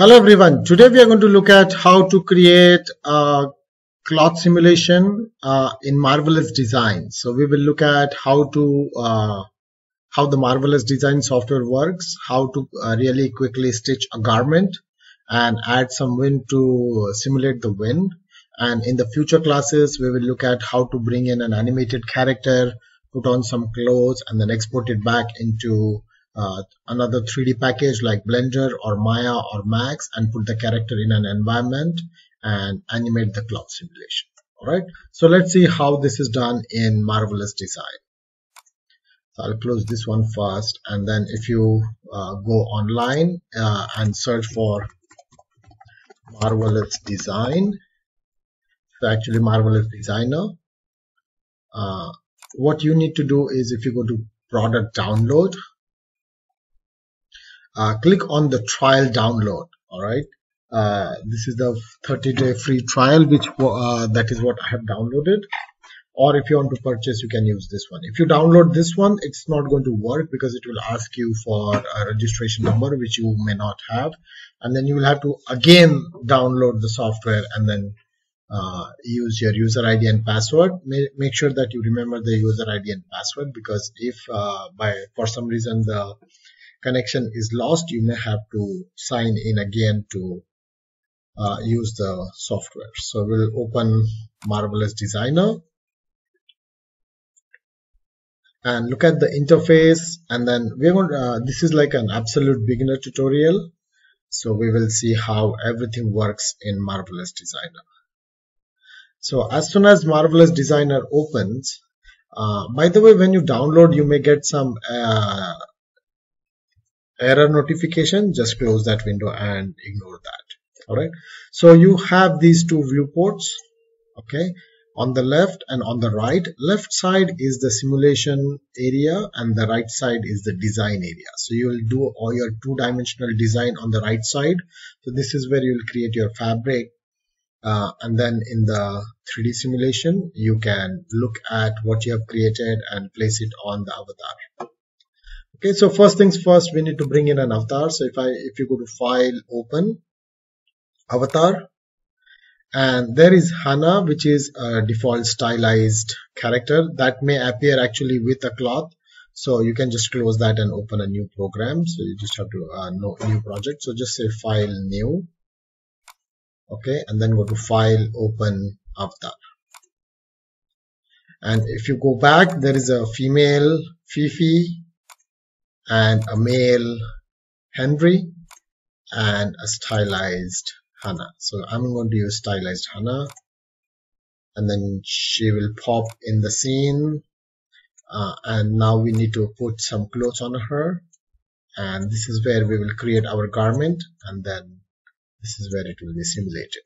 Hello everyone. Today we are going to look at how to create a cloth simulation uh, in Marvelous Design. So we will look at how to uh, how the Marvelous Design software works, how to uh, really quickly stitch a garment and add some wind to simulate the wind. And in the future classes, we will look at how to bring in an animated character, put on some clothes and then export it back into uh, another 3D package like Blender or Maya or Max and put the character in an environment and animate the cloth simulation. Alright, so let's see how this is done in Marvelous Design. So I'll close this one first and then if you uh, go online uh, and search for Marvelous Design, so actually Marvelous Designer, uh, what you need to do is if you go to product download uh, click on the trial download all right? Uh, this is the 30 day free trial which uh, that is what I have downloaded. Or if you want to purchase you can use this one. If you download this one it's not going to work because it will ask you for a registration number which you may not have. And then you will have to again download the software and then uh, use your user ID and password. make sure that you remember the user ID and password because if uh, by for some reason the connection is lost, you may have to sign in again to uh, use the software. So we'll open Marvelous Designer and look at the interface and then we're going to, uh, this is like an absolute beginner tutorial. So we will see how everything works in Marvelous Designer. So as soon as Marvelous Designer opens, uh, by the way, when you download, you may get some uh, error notification just close that window and ignore that. All right so you have these two viewports okay on the left and on the right. Left side is the simulation area and the right side is the design area. So you will do all your two-dimensional design on the right side. So this is where you will create your fabric uh, and then in the 3d simulation you can look at what you have created and place it on the avatar okay so first things first we need to bring in an avatar. So if i if you go to file open avatar and there is hana which is a default stylized character that may appear actually with a cloth. So you can just close that and open a new program. So you just have to uh, know new project. So just say file new. Okay and then go to file open avatar. And if you go back there is a female fifi and a male Henry and a stylized Hannah. So I'm going to use stylized Hannah and then she will pop in the scene uh, and now we need to put some clothes on her and this is where we will create our garment and then this is where it will be simulated.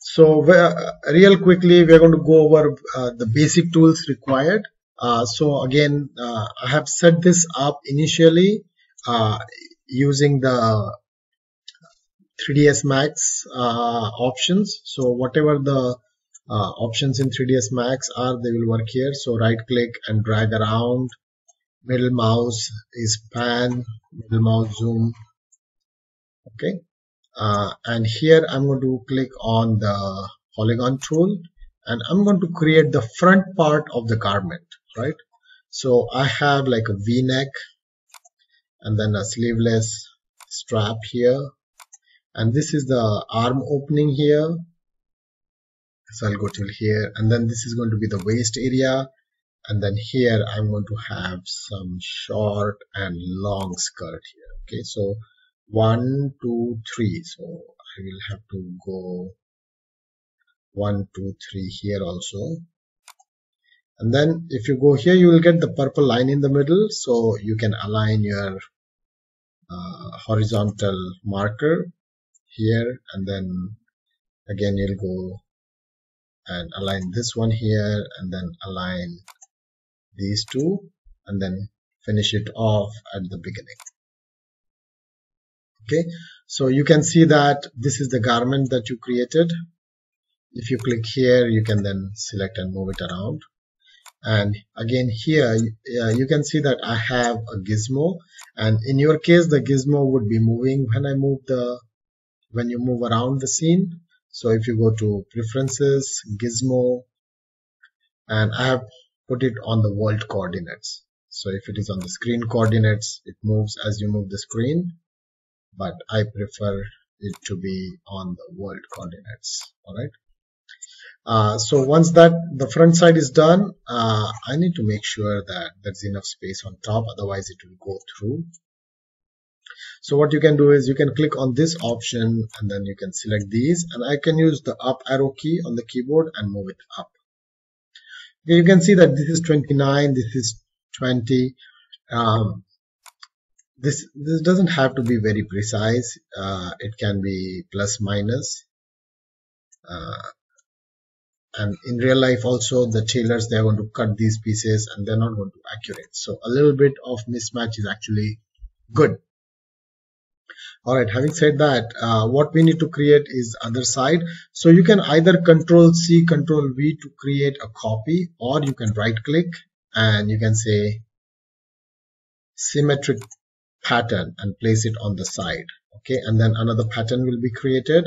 So real quickly we are going to go over uh, the basic tools required so again, uh, I have set this up initially uh, using the 3ds Max uh, options. So whatever the uh, options in 3ds Max are, they will work here. So right click and drag around. Middle mouse is pan, middle mouse zoom. Okay. and here I'm going to click on the polygon tool and I'm going to create the front part of the garment right? So I have like a v-neck and then a sleeveless strap here. And this is the arm opening here. So I'll go till here. And then this is going to be the waist area. And then here I'm going to have some short and long skirt here. Okay so one two three. So I will have to go one two three here also and then if you go here you will get the purple line in the middle. So you can align your uh, horizontal marker here. And then again you'll go and align this one here and then align these two and then finish it off at the beginning. Okay. So you can see that this is the garment that you created. If you click here you can then select and move it around and again here uh, you can see that I have a gizmo. And in your case the gizmo would be moving when I move the when you move around the scene. So if you go to preferences gizmo and I have put it on the world coordinates. So if it is on the screen coordinates it moves as you move the screen. But I prefer it to be on the world coordinates. All right uh, so once that the front side is done uh, I need to make sure that there's enough space on top otherwise it will go through. So what you can do is you can click on this option and then you can select these and I can use the up arrow key on the keyboard and move it up. You can see that this is 29 this is 20 um, this this doesn't have to be very precise uh, it can be plus minus uh, and in real life also the tailors they're going to cut these pieces and they're not going to accurate. So a little bit of mismatch is actually good. All right having said that uh, what we need to create is other side. So you can either control c control v to create a copy or you can right click and you can say symmetric pattern and place it on the side. Okay and then another pattern will be created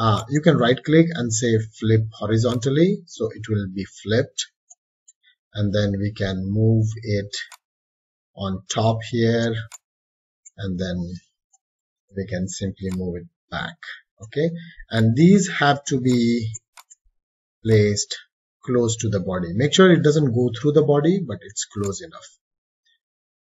uh, you can right click and say flip horizontally so it will be flipped. And then we can move it on top here and then we can simply move it back okay? And these have to be placed close to the body. Make sure it doesn't go through the body but it's close enough.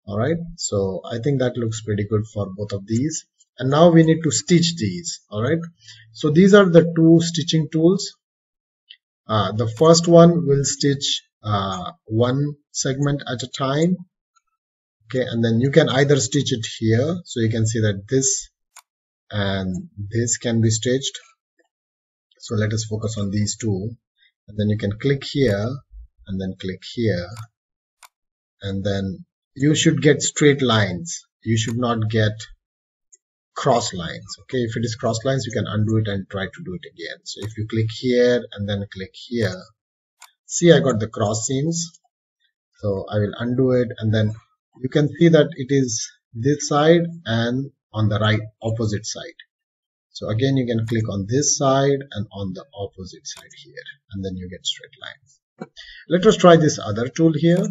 All right so i think that looks pretty good for both of these and now we need to stitch these all right so these are the two stitching tools. Uh, the first one will stitch uh, one segment at a time. Okay and then you can either stitch it here so you can see that this and this can be stitched. So let us focus on these two. And then you can click here and then click here. And then you should get straight lines. You should not get cross lines okay? If it is cross lines you can undo it and try to do it again. So if you click here and then click here see I got the cross seams. So I will undo it and then you can see that it is this side and on the right opposite side. So again you can click on this side and on the opposite side here and then you get straight lines. Let us try this other tool here.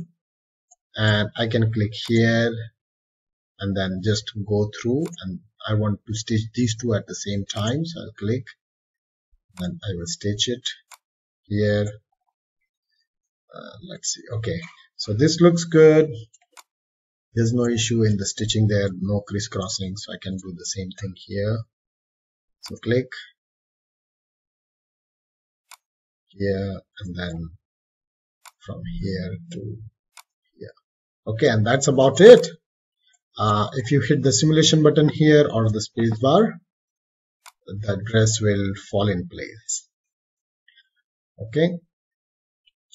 And I can click here and then just go through and I want to stitch these two at the same time. So I'll click and I will stitch it here. Uh, let's see. Okay. So this looks good. There's no issue in the stitching there no crisscrossing so I can do the same thing here. So click. Here and then from here to here. Okay and that's about it uh, if you hit the simulation button here or the space bar the dress will fall in place. Okay.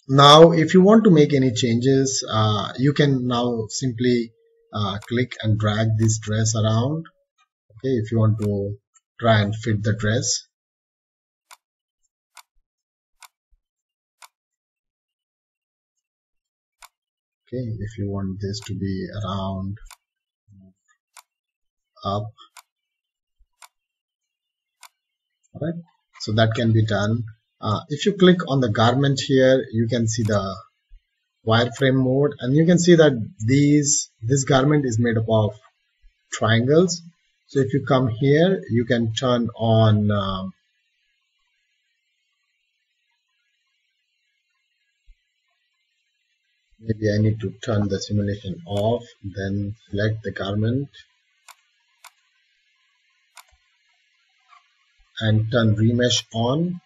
Now if you want to make any changes uh, you can now simply uh, click and drag this dress around. Okay. If you want to try and fit the dress. Okay. If you want this to be around up alright so that can be done. Uh, if you click on the garment here you can see the wireframe mode and you can see that these this garment is made up of triangles. So if you come here you can turn on um, maybe I need to turn the simulation off then select the garment and turn remesh on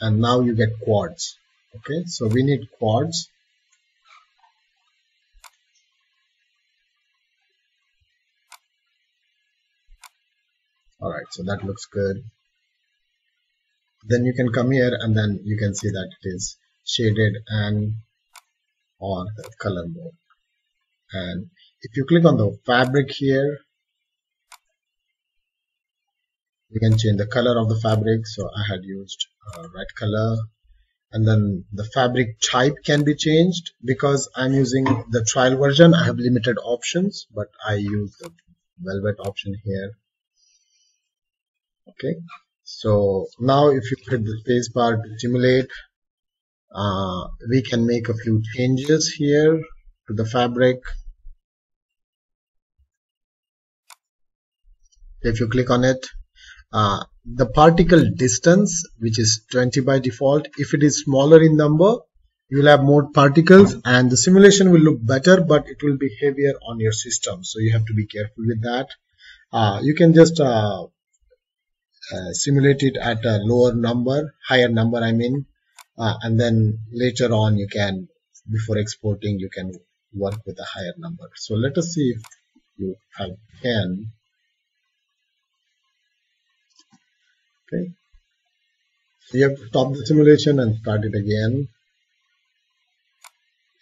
and now you get quads. Okay so we need quads. Alright so that looks good. Then you can come here and then you can see that it is shaded and on the color mode. And if you click on the fabric here you can change the color of the fabric. So I had used uh, red color. And then the fabric type can be changed because I'm using the trial version. I have limited options but I use the velvet option here. Okay. So now if you hit the spacebar to simulate uh, we can make a few changes here to the fabric. If you click on it uh, the particle distance which is 20 by default if it is smaller in number you will have more particles and the simulation will look better but it will be heavier on your system. So you have to be careful with that. Uh, you can just uh, uh, simulate it at a lower number higher number I mean. Uh, and then later on you can before exporting you can work with a higher number. So let us see if you have okay. So you have to stop the simulation and start it again.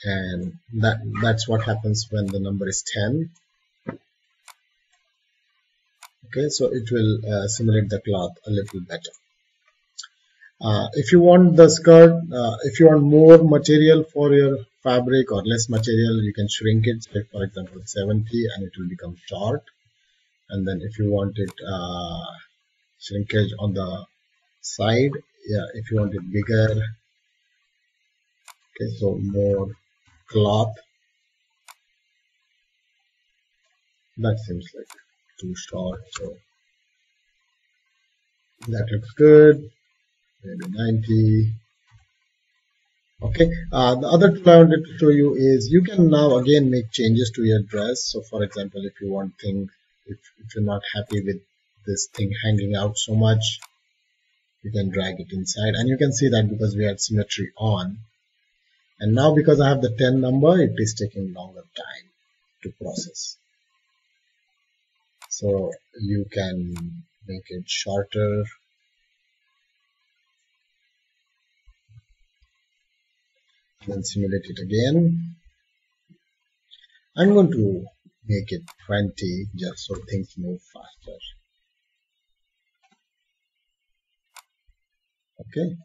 And that that's what happens when the number is 10 okay so it will uh, simulate the cloth a little better. Uh, if you want the skirt uh, if you want more material for your fabric or less material you can shrink it say for example 70 and it will become short. And then if you want it uh, shrinkage on the side. Yeah if you want it bigger. Okay so more cloth. That seems like too short so that looks good. Maybe 90 okay uh, the other tool I wanted to show you is you can now again make changes to your dress. So for example if you want things if, if you're not happy with this thing hanging out so much you can drag it inside. And you can see that because we had symmetry on. And now because I have the 10 number it is taking longer time to process. So you can make it shorter. Then simulate it again. I'm going to make it 20 just so things move faster okay.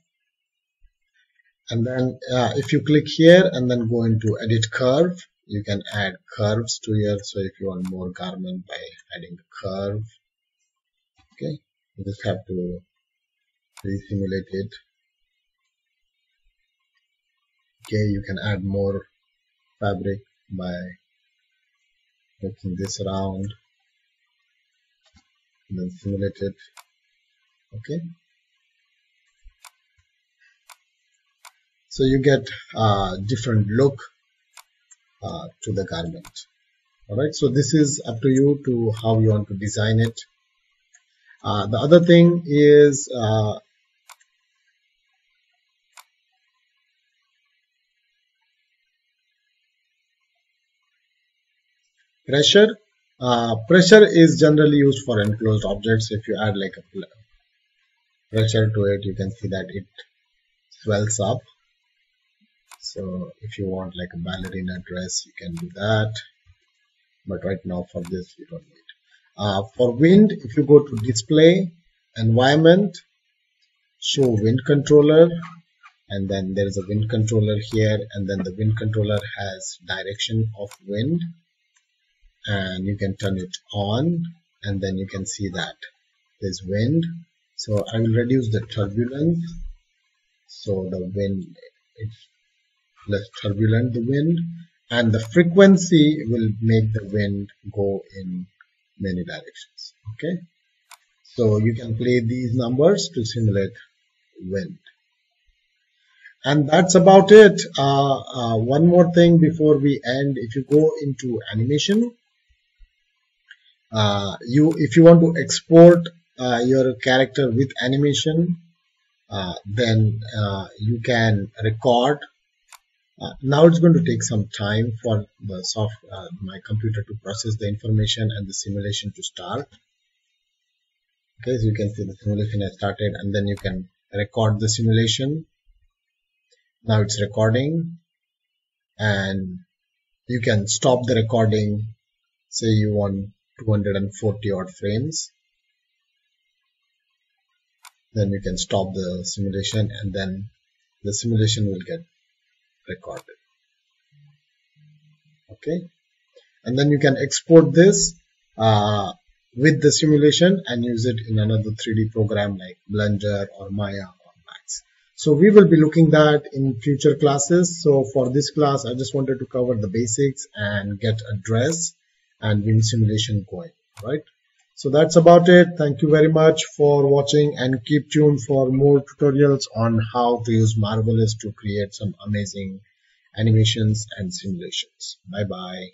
And then uh, if you click here and then go into edit curve you can add curves to here. So if you want more garment by adding curve okay you just have to re-simulate it. Okay you can add more fabric by making this round and then simulate it. Okay so you get a different look uh, to the garment. Alright so this is up to you to how you want to design it. Uh, the other thing is uh, pressure. Uh, pressure is generally used for enclosed objects. If you add like a pressure to it you can see that it swells up so if you want like a ballerina dress you can do that. But right now for this you don't need. Uh, for wind if you go to display environment show wind controller and then there is a wind controller here and then the wind controller has direction of wind and you can turn it on and then you can see that there's wind. So I will reduce the turbulence so the wind it's less turbulent the wind and the frequency will make the wind go in many directions okay? So you can play these numbers to simulate wind. And that's about it. Uh, uh, one more thing before we end. If you go into animation uh, you if you want to export uh, your character with animation uh, then uh, you can record uh, now it's going to take some time for the soft uh, my computer to process the information and the simulation to start. Okay so you can see the simulation has started and then you can record the simulation. Now it's recording and you can stop the recording say you want 240 odd frames. Then you can stop the simulation and then the simulation will get recorded okay and then you can export this uh, with the simulation and use it in another 3D program like Blender or Maya or Max. So we will be looking that in future classes. So for this class, I just wanted to cover the basics and get a dress and win simulation going, right? So that's about it. Thank you very much for watching and keep tuned for more tutorials on how to use Marvelous to create some amazing animations and simulations. Bye bye.